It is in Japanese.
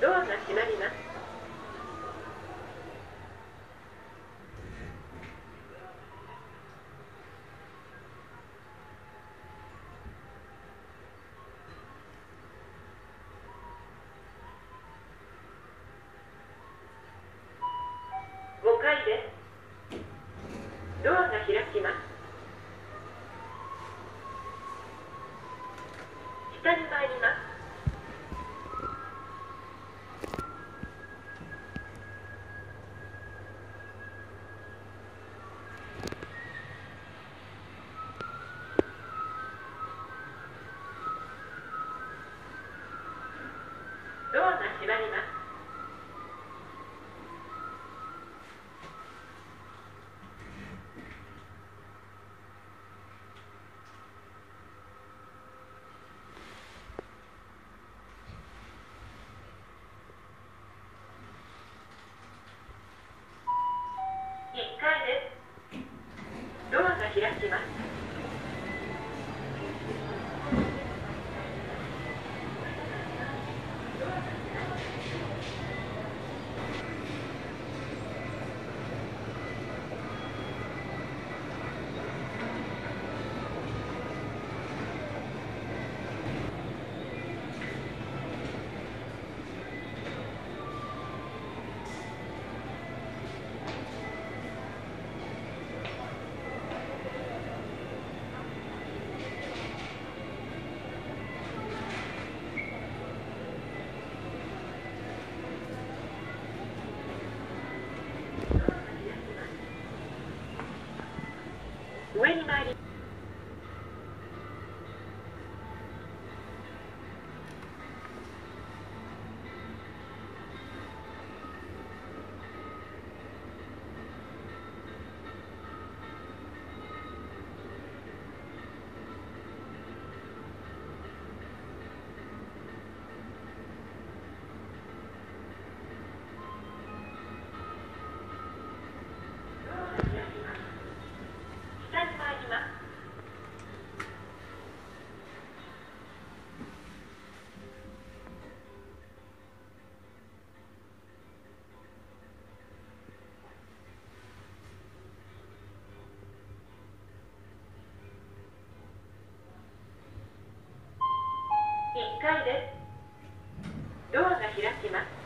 ドアが閉まります。5階です。ドアが開きます。下に参ります。開きま1階です。ドアが開きます。